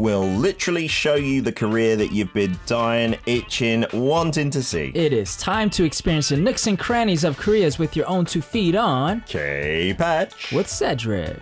will literally show you the Korea that you've been dying, itching, wanting to see. It is time to experience the nooks and crannies of Korea's with your own two feet on K Patch. with Cedric.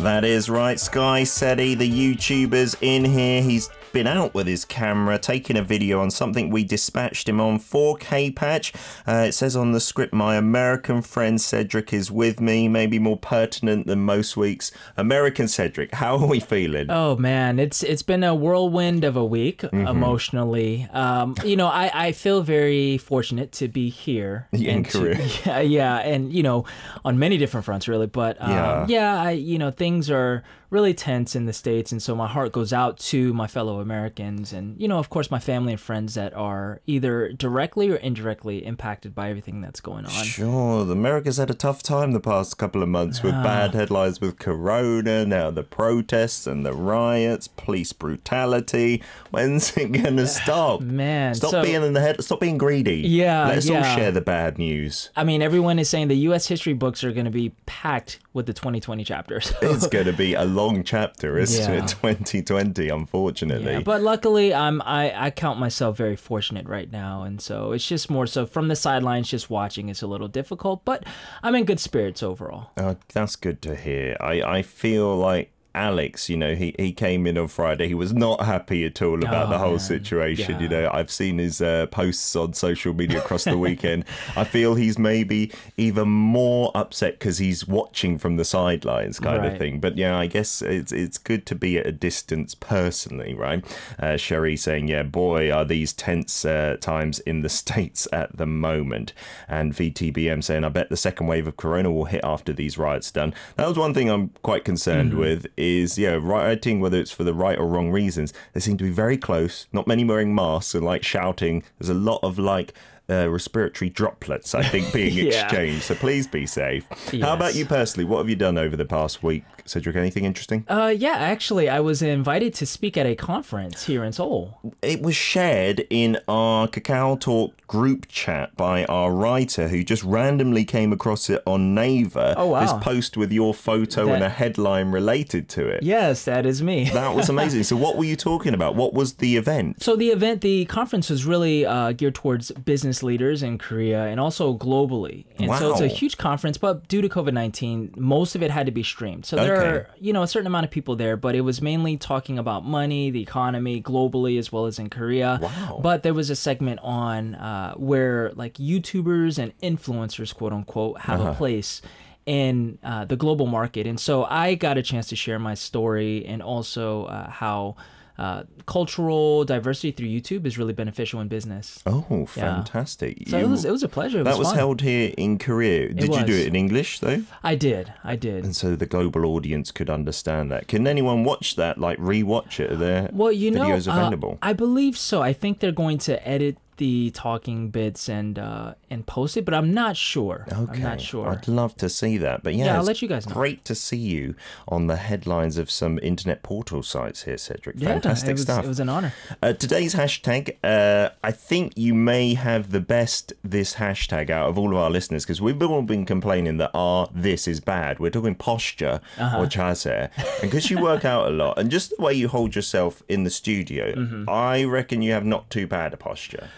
That is right, Sky Seti, the YouTuber's in here. He's been out with his camera, taking a video on something we dispatched him on 4K patch. Uh, it says on the script, My American friend Cedric is with me, maybe more pertinent than most weeks. American Cedric, how are we feeling? Oh man, it's it's been a whirlwind of a week Mm-hmm. emotionally. Um, you know, I, I feel very fortunate to be here In and to- Korea. yeah, yeah, and you know, on many different fronts, really. But um, Yeah. yeah, I you know things are really tense in the states, and so my heart goes out to my fellow Americans, and you know, of course, my family and friends that are either directly or indirectly impacted by everything that's going on. Sure, the America's had a tough time the past couple of months with bad headlines with Corona, now the protests and the riots, police brutality. When's it gonna stop? Man, stop so- being in the head. Stop being greedy. Yeah, let's all share the bad news. I mean, everyone is saying the U.S. history books are going to be packed with the 2020 chapters. It's going to be a long chapter, isn't Yeah. it? 2020, unfortunately. Yeah, but luckily, I'm I, I count myself very fortunate right now, and so it's just more so from the sidelines, just watching is a little difficult, but I'm in good spirits overall. Oh, that's good to hear. I, I feel like Alex, you know, he, he came in on Friday. He was not happy at all about Oh, the whole man. situation. You know, I've seen his uh, posts on social media across the weekend. I feel he's maybe even more upset because he's watching from the sidelines, kind of thing. But yeah, I guess it's it's good to be at a distance personally, right? Uh, Sherry saying, "Yeah, boy, are these tense uh, times in the states at the moment." And VTBM saying, "I bet the second wave of Corona will hit after these riots done." That was one thing I'm quite concerned with. Is yeah, rioting whether it's for the right or wrong reasons. They seem to be very close. Not many wearing masks and like shouting. There's a lot of like. Uh, respiratory droplets, I think, being Yeah. exchanged. So please be safe. How about you personally? What have you done over the past week, Cedric? Anything interesting? Uh, yeah, actually, I was invited to speak at a conference here in Seoul. it was shared in our KakaoTalk group chat by our writer who just randomly came across it on Naver. Oh, wow. This post with your photo and a headline related to it. Yes, that is me. That was amazing. so, what were you talking about? What was the event? So the event, the conference was really uh, geared towards business leaders in Korea and also globally. And so it's a huge conference, but due to COVID nineteen, most of it had to be streamed. So there Okay. you know a certain amount of people there, but it was mainly talking about money, the economy globally as well as in Korea. Wow. But there was a segment on uh, where like YouTubers and influencers, quote unquote, have Uh-huh. a place in uh, the global market. And so I got a chance to share my story and also uh, how uh, cultural diversity through YouTube is really beneficial in business. Oh, fantastic. So You- it was it was a pleasure. It that was fun. held here in Korea. Did you do it in English, though? I did. I did. And so the global audience could understand that. Can anyone watch that, like rewatch it? Are there Well, you know, videos uh, available? I believe so. I think they're going to edit the talking bits and uh, and post it, but I'm not sure. Okay. I'm not sure. I'd love to see that. But yeah, Yeah, I'll let you guys know. Great to see you on the headlines of some internet portal sites here, Cedric. yeah, Fantastic it was, stuff. It was an honor. Uh, today's hashtag, uh, I think you may have the best this hashtag out of all of our listeners because we've all been complaining that our this is bad. We're talking posture Uh-huh. or chase. And because you work out a lot and just the way you hold yourself in the studio, Mm-hmm. I reckon you have not too bad a posture.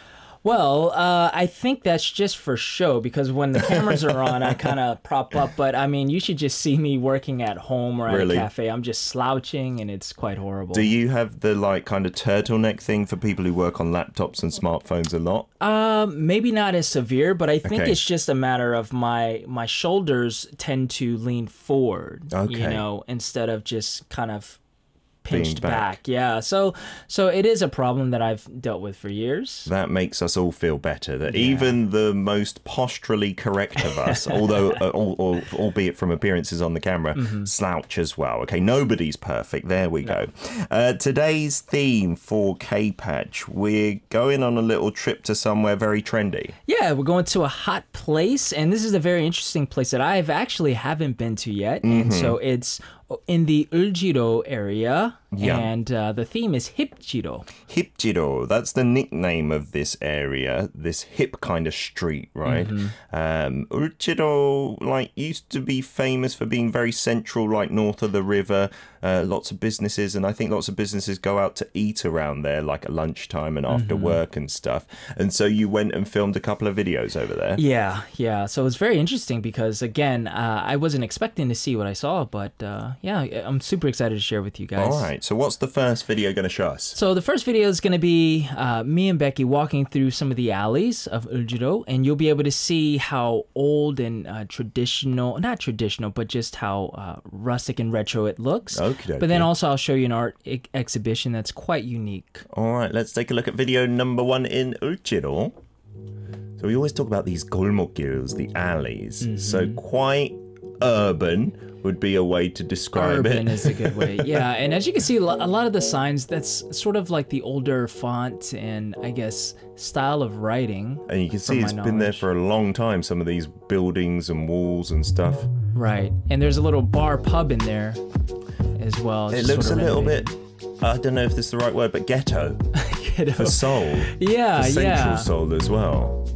Well, uh, I think that's just for show because when the cameras are on, I kind of prop up. But I mean, you should just see me working at home or at Really? a cafe. I'm just slouching, and it's quite horrible. Do you have the like kind of turtleneck thing for people who work on laptops and smartphones a lot? Um, maybe not as severe, but I think Okay. it's just a matter of my my shoulders tend to lean forward. okay. You know, instead of just kind of pinched back. back. Yeah. So so it is a problem that I've dealt with for years. That makes us all feel better. That even the most posturally correct of us, although uh, al- al- albeit from appearances on the camera, Mm-hmm. slouch as well. Okay, nobody's perfect. There we go. Uh, today's theme for K Patch, we're going on a little trip to somewhere very trendy. Yeah, we're going to a hot place, and this is a very interesting place that I've actually haven't been to yet. And so it's in the Euljiro area. Yeah. and uh, the theme is Hipjiro. Hipjiro, that's the nickname of this area, this hip kind of street, right? Um, Euljiro, like, used to be famous for being very central, like north of the river. Uh, lots of businesses, and I think lots of businesses go out to eat around there, like at lunchtime and after work and stuff. And so you went and filmed a couple of videos over there. Yeah, yeah. So it's very interesting because again, uh, I wasn't expecting to see what I saw, but uh, yeah, I'm super excited to share with you guys. All right, so what's the first video going to show us? So the first video is going to be uh, me and Becky walking through some of the alleys of Euljiro, and you'll be able to see how old and uh, traditional—not traditional, but just how uh, rustic and retro it looks. Okey-dokey. But then also I'll show you an art e- exhibition that's quite unique. All right, let's take a look at video number one in Euljiro. So we always talk about these golmokgils, the alleys. So quite urban would be a way to describe it. Urban it. is a good way. Yeah, and as you can see, a lot of the signs that's sort of like the older font and I guess style of writing. and you can see it's been there for a long time. Some of these buildings and walls and stuff. Right, and there's a little bar pub in there as well. It looks a little bit. I don't know if this is the right word, but ghetto Kiddo. for Seoul, Yeah, for central yeah. Seoul as well.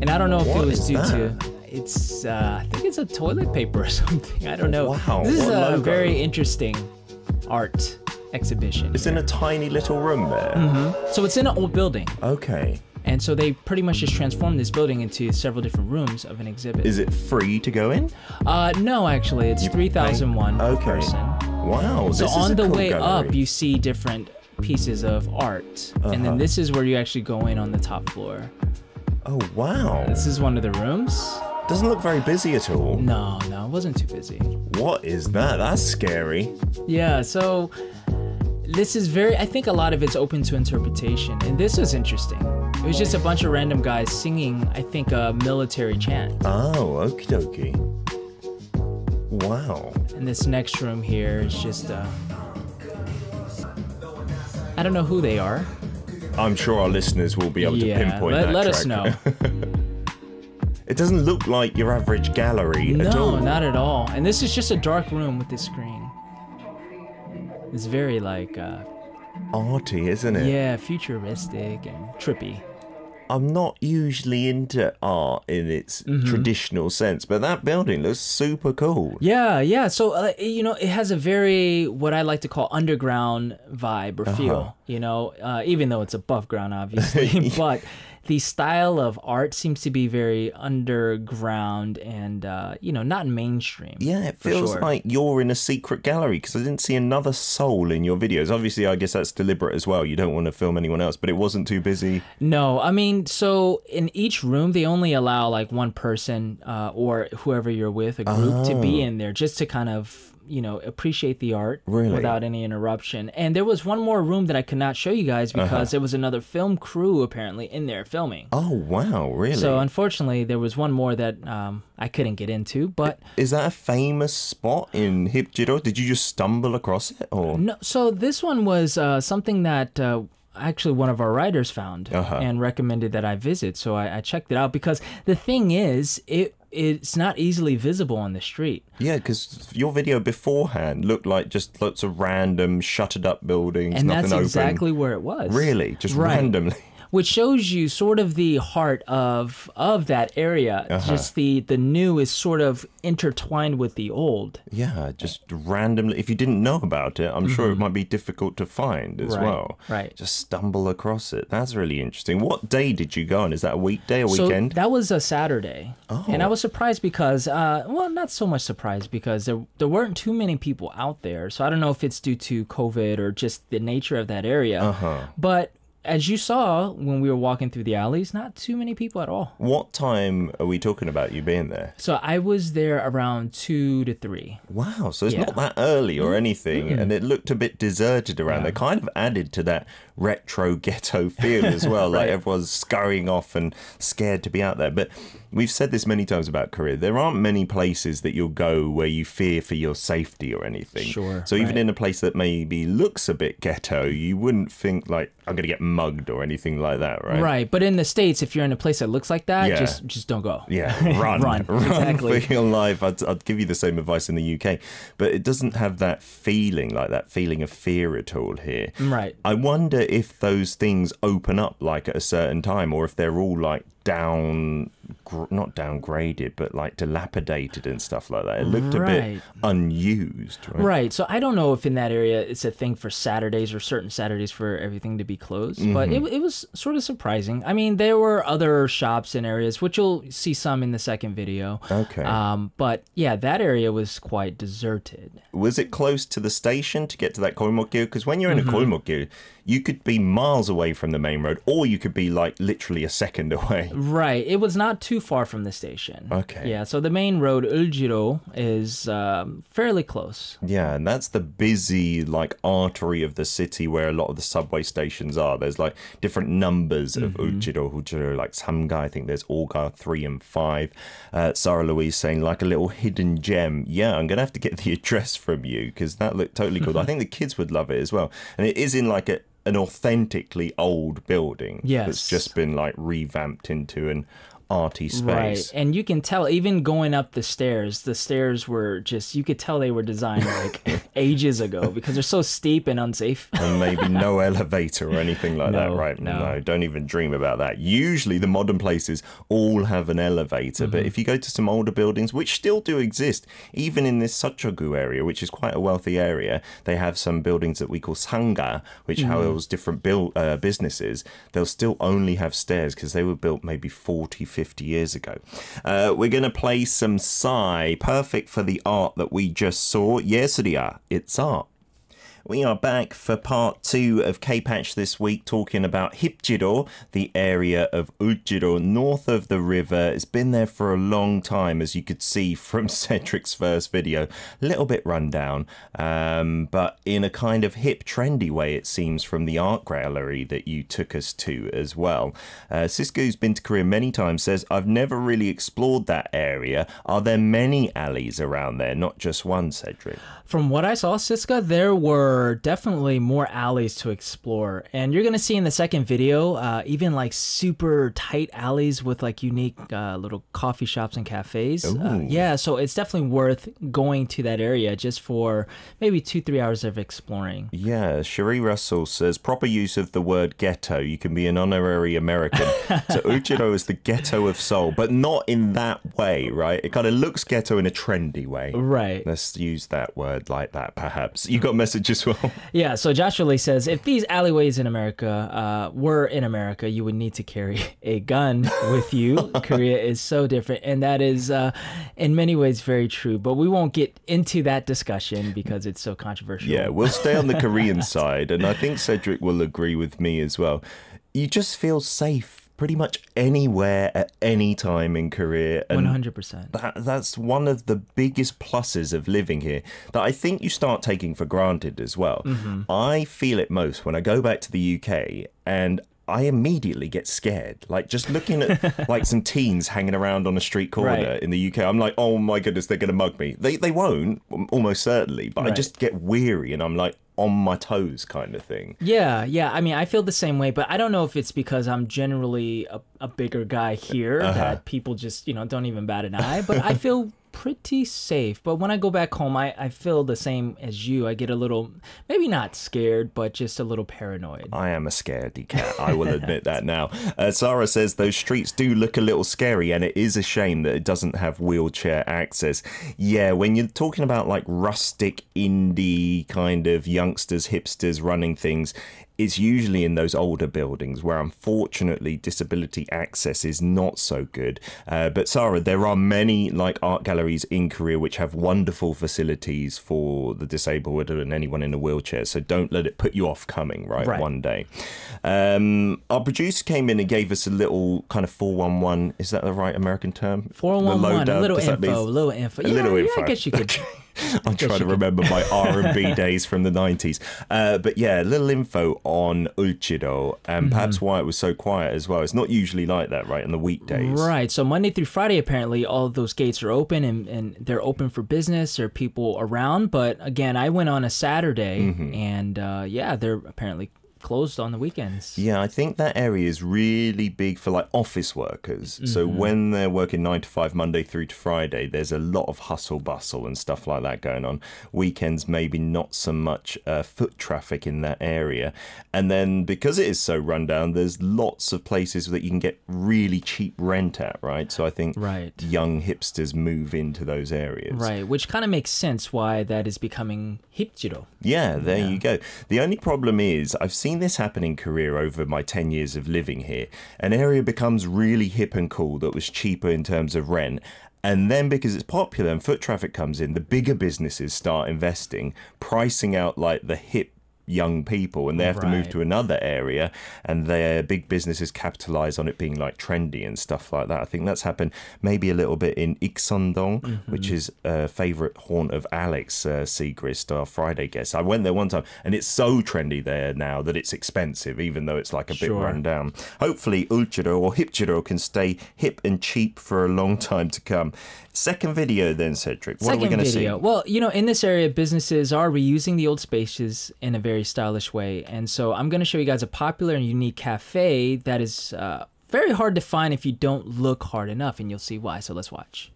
And I don't know if it was due that? to it's uh, I think it's a toilet paper or something. I don't know. Wow, This is a logo? very interesting art exhibition. It's in a tiny little room there. Mm-hmm. So it's in an old building. Okay. And so they pretty much just transformed this building into several different rooms of an exhibit. Is it free to go in? uh no actually it's three thousand one Okay. person. Wow. So this is on the cool way gallery. up you see different pieces of art. And Uh-huh. then this is where you actually go in on the top floor. Oh wow. This is one of the rooms. Doesn't look very busy at all. No, no, it wasn't too busy. What is that? That's scary. Yeah, so this is very I think a lot of it's open to interpretation and this was interesting. It was just a bunch of random guys singing I think a military chant. Oh, okie dokie. Wow. And this next room here is just uh I don't know who they are. I'm sure our listeners will be able to pinpoint let, that let us know. It doesn't look like your average gallery at all. no, not at all. And this is just a dark room with this screen. It's very like uh arty, isn't it? yeah, futuristic and trippy. I'm not usually into art in its Mm-hmm. traditional sense, but that building looks super cool. Yeah, yeah. So uh, you know, it has a very what I like to call underground vibe or feel. Uh-huh. You know, uh, even though it's above ground, obviously, but the style of art seems to be very underground and uh, you know not mainstream. Yeah, it feels sure. like you're in a secret gallery because I didn't see another soul in your videos. Obviously, I guess that's deliberate as well. You don't want to film anyone else, but it wasn't too busy. No, I mean, so in each room, they only allow like one person uh, or whoever you're with, a group, to be in there just to kind of, you know, appreciate the art Really? without any interruption. And there was one more room that I could not show you guys because there was another film crew apparently in there filming. Oh, wow, really? So unfortunately, there was one more that um, I couldn't get into, but Is that a famous spot in Hipjiro? Did you just stumble across it? Or No, so this one was uh, something that uh, actually one of our writers found Uh-huh. and recommended that I visit. So I, I checked it out because the thing is, it it's not easily visible on the street. Yeah, because your video beforehand looked like just lots of random shuttered up buildings, And nothing that's open. exactly where it was. Really, just Right. randomly. Which shows you sort of the heart of of that area. Uh-huh. Just the the new is sort of intertwined with the old. Yeah, just randomly. If you didn't know about it, I'm sure it might be difficult to find as Mm-hmm. Right, well. right. Just stumble across it. That's really interesting. What day did you go on? Is that a weekday, a weekend? That was a Saturday, Oh. and I was surprised because, uh, well, not so much surprised because there there weren't too many people out there. So I don't know if it's due to COVID or just the nature of that area. Uh-huh. But as you saw when we were walking through the alleys, not too many people at all. What time are we talking about you being there? So I was there around two to three. Wow, so it's Yeah. not that early or anything, and it looked a bit deserted around there. Kind of added to that retro ghetto feel as well. Like everyone's scurrying off and scared to be out there. But we've said this many times about Korea. There aren't many places that you'll go where you fear for your safety or anything. Sure, So even right. in a place that maybe looks a bit ghetto, you wouldn't think like I'm going to get mugged or anything like that, right? Right, but in the states, if you're in a place that looks like that, Yeah. just just don't go. Yeah, run, Run, exactly. for your life. I'd, I'd give you the same advice in the UK, but it doesn't have that feeling, like that feeling of fear at all here. Right. I wonder if those things open up like at a certain time, or if they're all like down, gr- not downgraded, but like dilapidated and stuff like that. It looked a bit unused, right? Right. So I don't know if in that area it's a thing for Saturdays or certain Saturdays for everything to be closed, but Mm-hmm. it, it was sort of surprising. I mean, there were other shops and areas, which you'll see some in the second video. Okay. Um, but yeah, that area was quite deserted. Was it close to the station to get to that Koimokyu? Because when you're in Mm-hmm. a Koimokyu, you could be miles away from the main road, or you could be like literally a second away. Right. It was not too far from the station. Okay. Yeah. So the main road, Euljiro, is um, fairly close. Yeah, and that's the busy like artery of the city where a lot of the subway stations are. There's like different numbers of Euljiro, Euljiro, like Samga. I think there's Olga three and five. Uh, Sarah Louise saying like a little hidden gem. Yeah, I'm gonna have to get the address from you because that looked totally cool. I think the kids would love it as well, and it is in like a an authentically old building. Yes. that's just been like revamped into an arty space. Right. And you can tell, even going up the stairs, the stairs were just, you could tell they were designed like ages ago because they're so steep and unsafe. and maybe no elevator or anything like that, No, right? no. don't even dream about that. Usually, the modern places all have an elevator, Mm-hmm. but if you go to some older buildings, which still do exist, even in this Seocho-gu area, which is quite a wealthy area, they have some buildings that we call sanga, which Mm-hmm. house different build, uh, businesses. They'll still only have stairs because they were built maybe 40, 50 years ago. Uh, we're going to play some Psy, perfect for the art that we just saw. Yes, Ria, it's art. We are back for part two of K-Patch this week, talking about Hipjiro, the area of Euljiro north of the river. It's been there for a long time, as you could see from Cedric's first video. A little bit rundown, um, but in a kind of hip, trendy way, it seems, from the art gallery that you took us to as well. Uh, Siska, who's been to Korea many times, says, I've never really explored that area. Are there many alleys around there, not just one, Cedric? From what I saw, Siska, there were definitely more alleys to explore. And you're going to see in the second video, uh, even like super tight alleys with like unique uh, little coffee shops and cafes. Uh, yeah, so it's definitely worth going to that area just for maybe two, three hours of exploring. Yeah, Cherie Russell says proper use of the word ghetto. You can be an honorary American. so Euljiro is the ghetto of Seoul, but not in that way, right? It kind of looks ghetto in a trendy way. Right. Let's use that word like that, perhaps. You got a message as well. Yeah, so Joshua Lee says if these alleyways in America uh, were in America, you would need to carry a gun with you. Korea is so different, and that is uh, in many ways very true. But we won't get into that discussion because it's so controversial. Yeah, we'll stay on the Korean side, and I think Cedric will agree with me as well. You just feel safe pretty much anywhere at any time in Korea. hundred percent. that, that's one of the biggest pluses of living here that I think you start taking for granted as well. Mm-hmm. I feel it most when I go back to the UK and I immediately get scared. Like just looking at like some teens hanging around on a street corner Right. in the UK, I'm like, oh my goodness, they're going to mug me. They they won't, almost certainly, but I just get weary and I'm like on my toes kind of thing. Yeah, yeah. I mean, I feel the same way, but I don't know if it's because I'm generally a, a bigger guy here Uh-huh. that people just, you know, don't even bat an eye. But I feel pretty safe. But when I go back home, I, I feel the same as you. I get a little, maybe not scared, but just a little paranoid. I am a scaredy cat. I will admit that now. Uh, Sarah says those streets do look a little scary, and it is a shame that it doesn't have wheelchair access. Yeah, when you're talking about like rustic indie kind of youngsters, hipsters running things, it's usually in those older buildings where unfortunately disability access is not so good. Uh, but Sarah, there are many like art galleries in Korea which have wonderful facilities for the disabled and anyone in a wheelchair. So don't let it put you off coming, right? Right. One day. Um, our producer came in and gave us a little kind of 411. Is that the right American term? 411, a little info, a little info. A yeah, little yeah, info. I guess you could I'm trying to remember my R&B days from the 90s. Uh, but yeah, a little info on Euljiro and perhaps why it was so quiet as well. It's not usually like that, right, on the weekdays. Right. So Monday through Friday, apparently, all of those gates are open and, and they're open for business There are people around. But again, I went on a Saturday Mm-hmm. and uh, yeah, they're apparently closed on the weekends. Yeah, I think that area is really big for like office workers. So Mm-hmm. when they're working nine to five, Monday through to Friday, there's a lot of hustle bustle and stuff like that going on. Weekends, maybe not so much uh, foot traffic in that area. And then because it is so run down, there's lots of places that you can get really cheap rent at, right? So I think Right. young hipsters move into those areas. Right, which kind of makes sense why that is becoming hipjiro. Yeah, there you go. The only problem is, I've seen this happen in Korea over my 10 years of living here. An area becomes really hip and cool that was cheaper in terms of rent. And then, because it's popular and foot traffic comes in, the bigger businesses start investing, pricing out like the hip young people, and they have to move to another area. And their big businesses capitalize on it being like trendy and stuff like that. I think that's happened maybe a little bit in Ikseon-dong, which is a favorite haunt of Alex uh, Segrist, our Friday guest. I went there one time, and it's so trendy there now that it's expensive, even though it's like a bit Sure. run down. Hopefully, Euljiro or Hipjiro can stay hip and cheap for a long time to come. Second video, then, Cedric. What are we going to see? Well, you know, in this area, businesses are reusing the old spaces in a very stylish way. And so I'm going to show you guys a popular and unique cafe that is uh, very hard to find if you don't look hard enough, and you'll see why. So let's watch.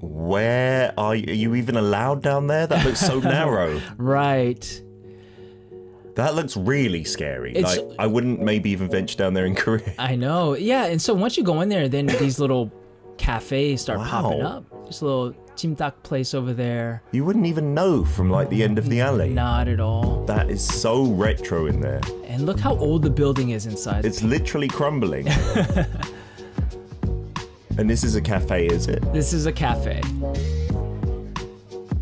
Where are you? Are you even allowed down there? That looks so narrow. Right. That looks really scary. It's- like I wouldn't maybe even venture down there in Korea. I know. Yeah. And so once you go in there, then these little cafes start popping up. A little jjimdak place over there. You wouldn't even know from like the end of the alley. Not at all. That is so retro in there. And look how old the building is inside. It's literally crumbling. and this is a cafe, is it? this is a cafe.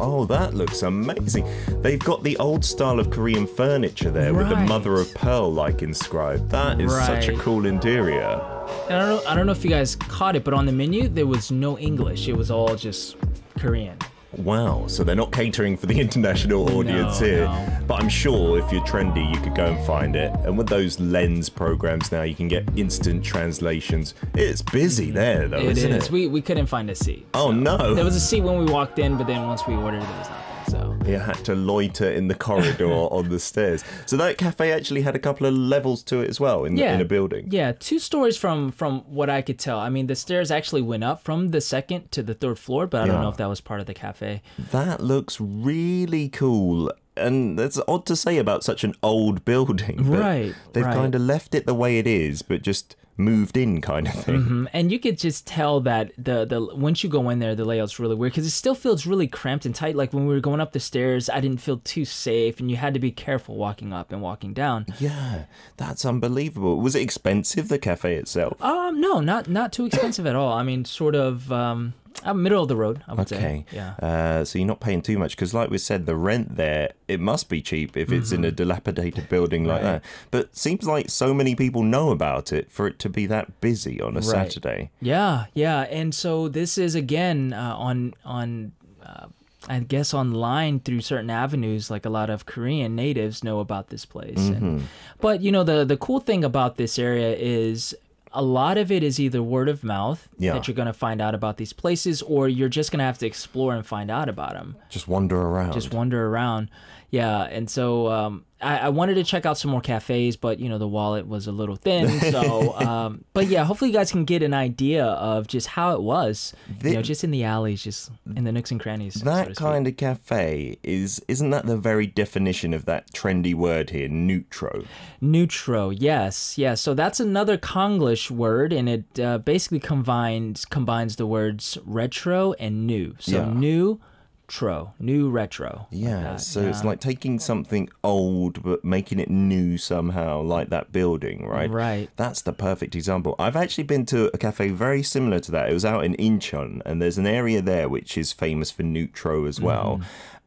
Oh, that looks amazing. They've got the old style of Korean furniture there with the mother of pearl like inscribed. That is such a cool interior. And I don't know, I don't know if you guys caught it, but on the menu there was no English. It was all just Korean. Wow, so they're not catering for the international audience No, here. no. But I'm sure if you're trendy, you could go and find it. And with those lens programs now, you can get instant translations. It's busy mm-hmm. there, though, It isn't is. it? We we couldn't find a seat. Oh, no. There was a seat when we walked in, but then once we ordered, there was nothing. So You had to loiter in the corridor on the stairs. So that cafe actually had a couple of levels to it as well in, yeah, in a building. Yeah, two stories from from what I could tell. I mean, the stairs actually went up from the second to the third floor, but I don't know if that was part of the cafe. That looks really cool. And that's odd to say about such an old building. Right, They've right. kind of left it the way it is, but just moved in kind of thing. Mhm. And you could just tell that the the once you go in there, the layout's really weird because it still feels really cramped and tight. Like when we were going up the stairs, I didn't feel too safe, and you had to be careful walking up and walking down. Yeah, that's unbelievable. Was it expensive, the cafe itself? Um, no, not not too expensive at all. I mean, sort of um, uh, middle of the road, I would Okay. say. Yeah. Uh, so you're not paying too much because, like we said, the rent there it must be cheap if it's in a dilapidated building like Mm-hmm. Right. that. But seems like so many people know about it for it to be that busy on a Right. Saturday. Yeah, yeah, and so this is again uh, on on. Uh, I guess online through certain avenues, like a lot of Korean natives know about this place. Mm-hmm. And, but you know, the the cool thing about this area is a lot of it is either word of mouth Yeah. that you're going to find out about these places, or you're just going to have to explore and find out about them. Just wander around. Just wander around. Yeah, and so um, I, I wanted to check out some more cafes, but you know the wallet was a little thin. So, um, but yeah, hopefully you guys can get an idea of just how it was. The- you know, just in the alleys, just in the nooks and crannies. that speak. kind of cafe is isn't that the very definition of that trendy word here, neutro? Neutro, yes, yes. So that's another Konglish word, and it uh, basically combines combines the words retro and new. So Yeah. new, tro, new retro. like Yeah, that, so it's like taking something old but making it new somehow, like that building, right? Right. That's the perfect example. I've actually been to a cafe very similar to that. It was out in Incheon, and there's an area there which is famous for neutro as mm-hmm. well.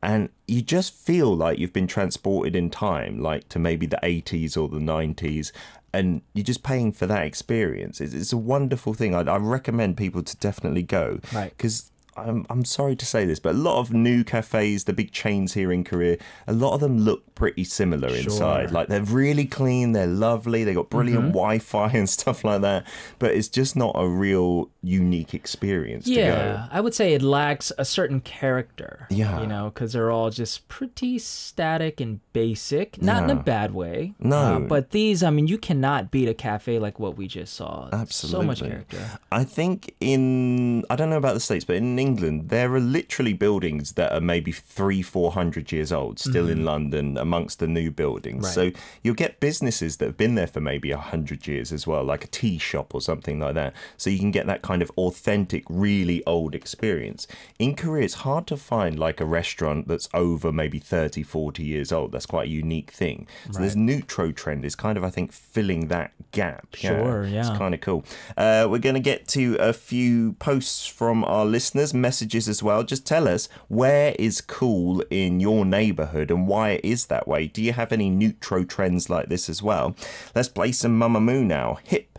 And you just feel like you've been transported in time, like to maybe the 80s or the 90s. And you're just paying for that experience. It's, it's a wonderful thing. I, I recommend people to definitely go. Right. Because I'm, I'm sorry to say this, but a lot of new cafes, the big chains here in Korea, a lot of them look pretty similar inside. Like they're really clean, they're lovely, they got brilliant Mm-hmm. Wi-Fi and stuff like that. But it's just not a real unique experience to go. Yeah, I would say it lacks a certain character. Yeah. You know, because they're all just pretty static and basic, not in a bad way. No. Uh, but these, I mean, you cannot beat a cafe like what we just saw. Absolutely, so much character. I think in I don't know about the states, but in England there are literally buildings that are maybe three, four hundred years old, still in London amongst the new buildings. Right. So you'll get businesses that have been there for maybe a hundred years as well, like a tea shop or something like that. So you can get that kind of authentic, really old experience. In Korea, it's hard to find like a restaurant that's over maybe 30, 40 years old. That's quite a unique thing. So this Neutro trend is kind of, I think, filling that gap. Sure, It's yeah. kind of cool. Uh, we're going to get to a few posts from our listeners, messages as well. Just tell us where is cool in your neighborhood and why it is that way. Do you have any neutro trends like this as well? Let's play some Mamamoo now. Hip.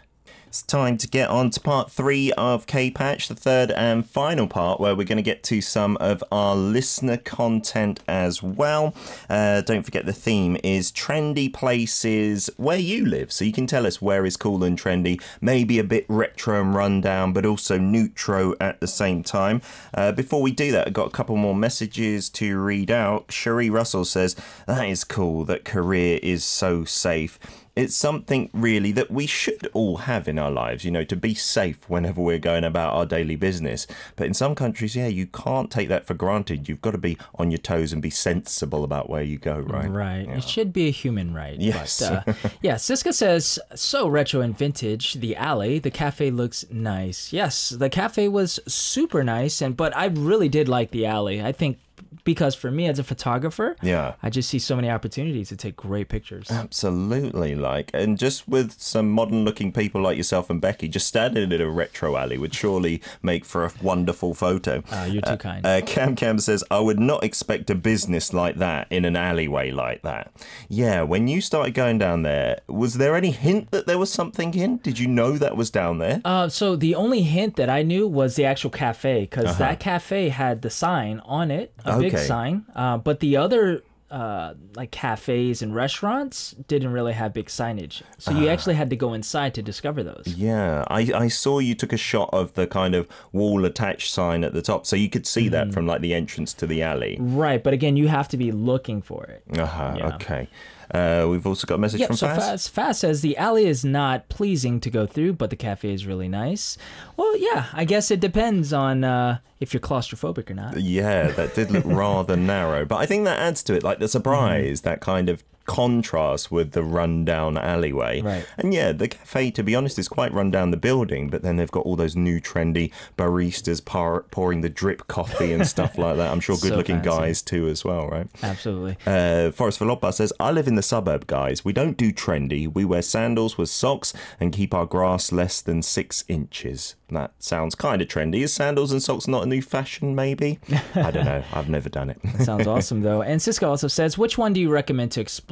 It's time to get on to part three of K Patch, the third and final part, where we're going to get to some of our listener content as well. Uh, don't forget the theme is trendy places where you live. So you can tell us where is cool and trendy, maybe a bit retro and rundown, but also neutro at the same time. Uh, before we do that, I've got a couple more messages to read out. Cherie Russell says, That is cool that Korea is so safe it's something really that we should all have in our lives, you know, to be safe whenever we're going about our daily business. But in some countries, yeah, you can't take that for granted. You've got to be on your toes and be sensible about where you go, right? Right. It should be a human right. Yes. But, uh, yeah, Siska says, so retro and vintage, the alley, the cafe looks nice. Yes, the cafe was super nice, and but I really did like the alley. I think because for me as a photographer, Yeah. I just see so many opportunities to take great pictures. Absolutely, like, and just with some modern looking people like yourself and Becky, just standing in a retro alley would surely make for a wonderful photo. Uh, you're too kind. Uh, Cam Cam says, I would not expect a business like that in an alleyway like that. Yeah, when you started going down there, was there any hint that there was something in? Did you know that was down there? Uh, so the only hint that I knew was the actual cafe because Uh-huh. that cafe had the sign on it, a big Sign. Uh, but the other uh, like cafes and restaurants didn't really have big signage, so you actually had to go inside to discover those. Yeah, I, I saw you took a shot of the kind of wall attached sign at the top, so you could see Mm-hmm. that from like the entrance to the alley. Right, but again, you have to be looking for it. Uh-huh, Yeah. okay. Uh, we've also got a message Yep. from So Faz. fast, fast says the alley is not pleasing to go through, but the cafe is really nice. Well, yeah, I guess it depends on uh, if you're claustrophobic or not. Yeah, that did look rather narrow, but I think that adds to it, like the surprise, Mm-hmm. that kind of contrast with the rundown alleyway. Right. And yeah, the cafe, to be honest, is quite run down the building, but then they've got all those new trendy baristas pour, pouring the drip coffee and stuff like that. I'm sure So good looking fancy. guys too, as well, right? Absolutely. Uh, Forrest says, I live in the suburb, guys. We don't do trendy. We wear sandals with socks and keep our grass less than six inches. That sounds kind of trendy. Is sandals and socks not a new fashion, maybe? I don't know. I've never done it. Sounds awesome though. And Siska also says, which one do you recommend to explore,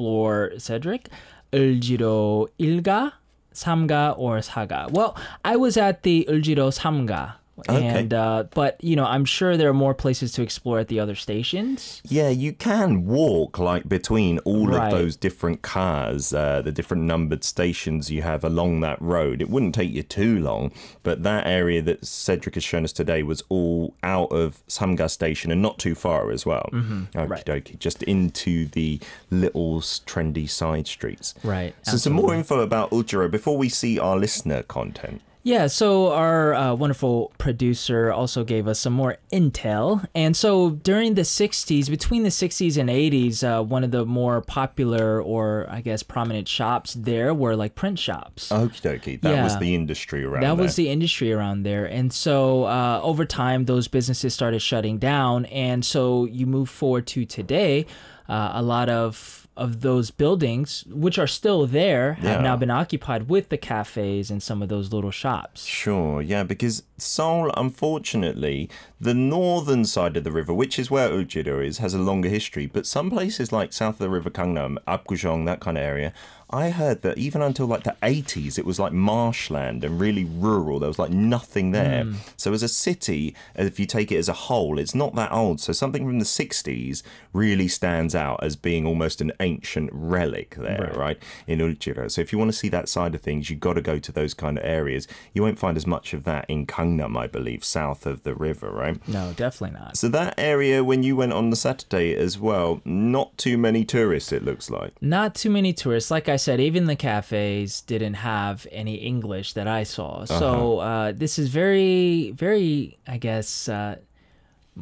Cedric? Euljiro Ilga, Samga, or Saga? Well, I was at the Euljiro Samga. Okay. And uh, but you know, I'm sure there are more places to explore at the other stations. Yeah, you can walk like between all Right. of those different cars, uh, the different numbered stations you have along that road. It wouldn't take you too long, but that area that Cedric has shown us today was all out of Samga station and not too far as well. Mm-hmm. Okie Right. dokie, just into the little trendy side streets. Right. So some more info about Euljiro before we see our listener content. Yeah, so our uh, wonderful producer also gave us some more intel. And so during the 60s, between the 60s and 80s, uh, one of the more popular or I guess prominent shops there were like print shops. Okie dokie, that was the industry around that was there. the industry around there. And so uh, over time, those businesses started shutting down. And so you move forward to today, uh, a lot of of those buildings, which are still there, have Yeah. now been occupied with the cafes and some of those little shops. Sure, yeah, because Seoul, unfortunately, the northern side of the river, which is where Euljiro is, has a longer history. But some places like south of the river Gangnam, Apgujeong, that kind of area, I heard that even until like the 80s, it was like marshland and really rural. There was like nothing there. Hmm. So as a city, if you take it as a whole, it's not that old. So something from the 60s really stands out as being almost an ancient relic there, right, in Euljiro. So if you want to see that side of things, you've got to go to those kind of areas. You won't find as much of that in Gangnam, I believe, south of the river, right? No, definitely not. So that area, when you went on the Saturday as well, not too many tourists, it looks like. Not too many tourists. Like I said, even the cafes didn't have any English that I saw. So uh, this is very, very, I guess, uh,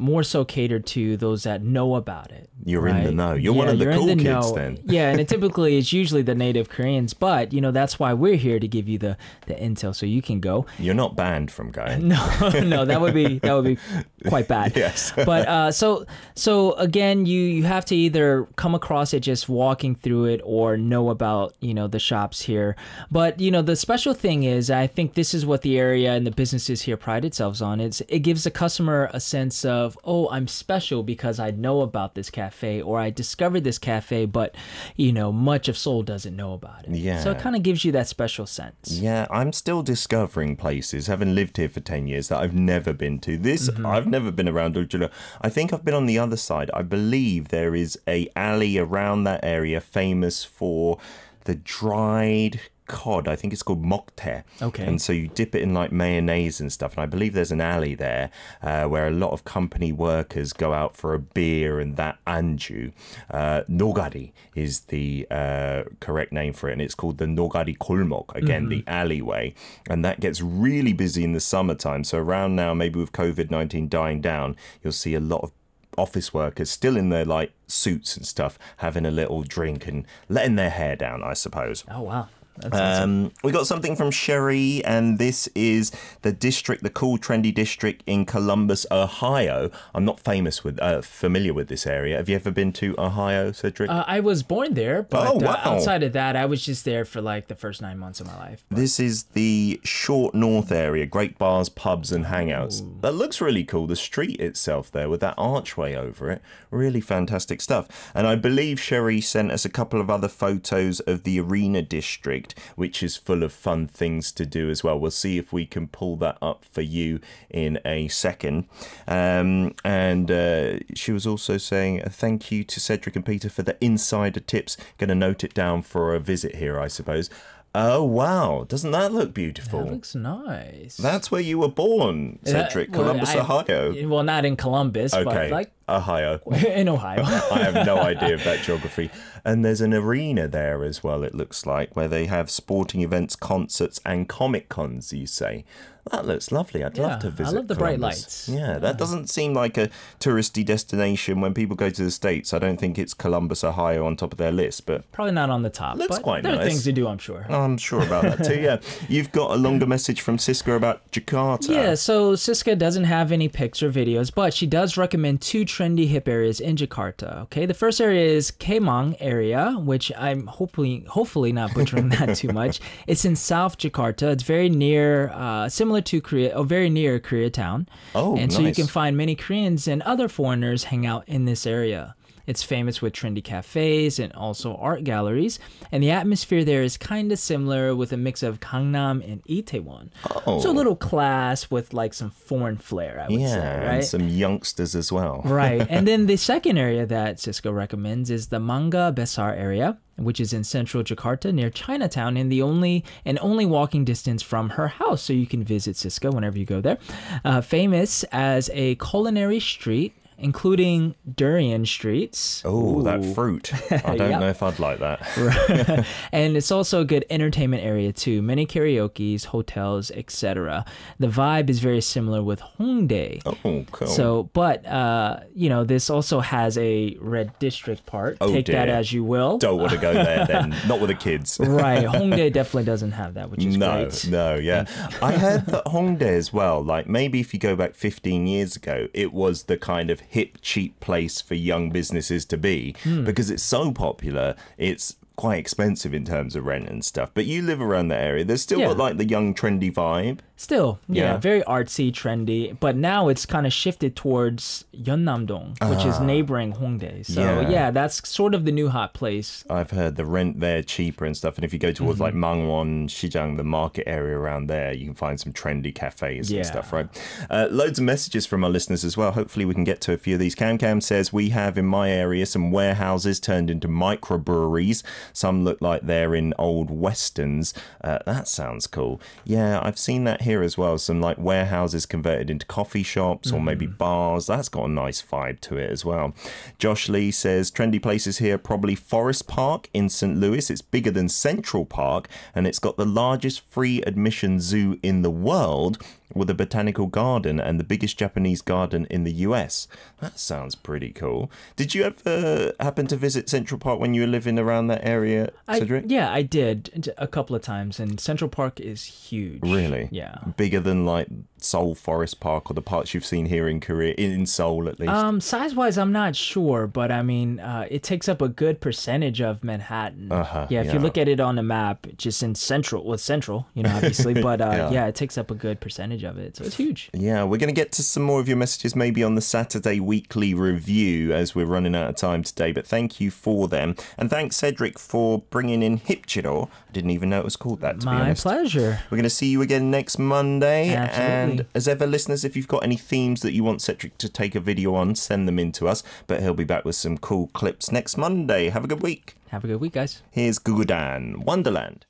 more so catered to those that know about it. You're in the know. You're one of the cool the kids know. then. yeah, and it typically is usually the native Koreans, but you know that's why we're here to give you the the intel so you can go. You're not banned from going. No, no, that would be that would be quite bad. Yes. but uh, so so again, you you have to either come across it just walking through it or know about you know the shops here. But you know the special thing is, I think this is what the area and the businesses here pride itself on. It's it gives the customer a sense of oh I'm special because I know about this cafe or I discovered this cafe, but you know much of Seoul doesn't know about it. Yeah. So it kind of gives you that special sense. Yeah, I'm still discovering places, having lived here for 10 years, that I've never been to. This, mm-hmm. I've never been around Euljiro. I think I've been on the other side. I believe there is a alley around that area famous for the dried cod. I think it's called mokte. Okay. And so you dip it in like mayonnaise and stuff. And I believe there's an alley there uh, where a lot of company workers go out for a beer and that anju. Uh, nogari is the uh, correct name for it. And it's called the Nogari Kolmok, again, the alleyway. And that gets really busy in the summertime. So around now, maybe with COVID 19 dying down, you'll see a lot of office workers still in their like suits and stuff having a little drink and letting their hair down i suppose Oh wow. Um, we got something from Sherry, and this is the district, the cool, trendy district in Columbus, Ohio. I'm not famous with, uh, familiar with this area. Have you ever been to Ohio, Cedric? Uh, I was born there, but Oh, uh, outside of that, I was just there for like the first nine months of my life. This is the short north area, great bars, pubs, and hangouts. That looks really cool. The street itself there with that archway over it, really fantastic stuff. And I believe Sherry sent us a couple of other photos of the arena district, which is full of fun things to do as well. We'll see if we can pull that up for you in a second. Um, and uh, she was also saying a thank you to Cedric and Peter for the insider tips. Going to note it down for a visit here, I suppose. Oh wow! Doesn't that look beautiful? That looks nice. That's where you were born, Cedric, Uh, well, Columbus, I- Ohio. Well, not in Columbus, Okay, but like Ohio. in Ohio. I have no idea of that geography. And there's an arena there as well, it looks like, where they have sporting events, concerts, and comic cons, you say. That looks lovely. I'd Yeah, love to visit. I love the bright lights. Yeah, that doesn't seem like a touristy destination when people go to the States. I don't think it's Columbus, Ohio on top of their list, but Probably not on the top. Looks but quite there are things to do, I'm sure. I'm sure about that too. Yeah. You've got a longer message from Siska about Jakarta. Yeah, so Siska doesn't have any pics or videos, but she does recommend two trendy hip areas in Jakarta. Okay, the first area is Kemang area, which I'm hopefully hopefully not butchering that too much. It's in South Jakarta. It's very near, uh, similar to Korea, or very near Koreatown. Oh, and so you can find many Koreans and other foreigners hang out in this area. It's famous with trendy cafes and also art galleries, and the atmosphere there is kind of similar with a mix of Gangnam and Itaewon. Oh. So a little class with like some foreign flair, I would Yeah, say, and right? some youngsters as well. right. And then the second area that Siska recommends is the Mangga Besar area, which is in central Jakarta near Chinatown and the only and only walking distance from her house. So you can visit Siska whenever you go there. Uh, famous as a culinary street, including durian streets. Oh, that fruit. I don't Yep. know if I'd like that. and it's also a good entertainment area too. Many karaoke's, hotels, etc. The vibe is very similar with Hongdae. Oh, cool. So, but uh, you know, this also has a red district part. Oh, Take that as you will. don't want to go there then. Not with the kids. right, Hongdae definitely doesn't have that, which is No, great. no, yeah. I heard that Hongdae as well, like maybe if you go back 15 years ago, it was the kind of hip, cheap place for young businesses to be Hmm. because it's so popular. It's quite expensive in terms of rent and stuff. But you live around that area. There's still Yeah. got like the young, trendy vibe. Still, yeah, Yeah. very artsy, trendy. But now it's kind of shifted towards Yeonnam-dong, which is neighboring Hongdae. So Ah. Yeah. yeah. that's sort of the new hot place. I've heard the rent there cheaper and stuff. And if you go towards like Mm-hmm. Mangwon, Sijang, the market area around there, you can find some trendy cafes Yeah. and stuff, right? Uh, loads of messages from our listeners as well. Hopefully, we can get to a few of these. Cam Cam says we have in my area some warehouses turned into microbreweries. Some look like they're in old westerns. Uh, that sounds cool. Yeah, I've seen that here as well. Some like warehouses converted into coffee shops or maybe mm-hmm. bars. That's got a nice vibe to it as well. Josh Lee says trendy places here probably Forest Park in St. Louis. It's bigger than Central Park and it's got the largest free admission zoo in the world with a botanical garden and the biggest Japanese garden in the US. That sounds pretty cool. Did you ever happen to visit Central Park when you were living around that area, I, Cedric? yeah, I did a couple of times, and Central Park is huge. Really? Yeah. Bigger than like Seoul Forest Park or the parks you've seen here in Korea, in Seoul at least. Um, size wise, I'm not sure, but I mean, uh, it takes up a good percentage of Manhattan. Uh-huh, yeah, if yeah. you look at it on a map, just in central, well, central, you know, obviously, but uh, Yeah. yeah. it takes up a good percentage of it, so it's huge. Yeah, we're going to get to some more of your messages maybe on the Saturday weekly review as we're running out of time today. But thank you for them. And thanks, Cedric, for bringing in Hipjiro. I didn't even know it was called that, to be My honest. pleasure. We're going to see you again next Monday. Absolutely. And as ever, listeners, if you've got any themes that you want Cedric to take a video on, send them in to us. But he'll be back with some cool clips next Monday. Have a good week. Have a good week, guys. Here's Gugudan, Wonderland.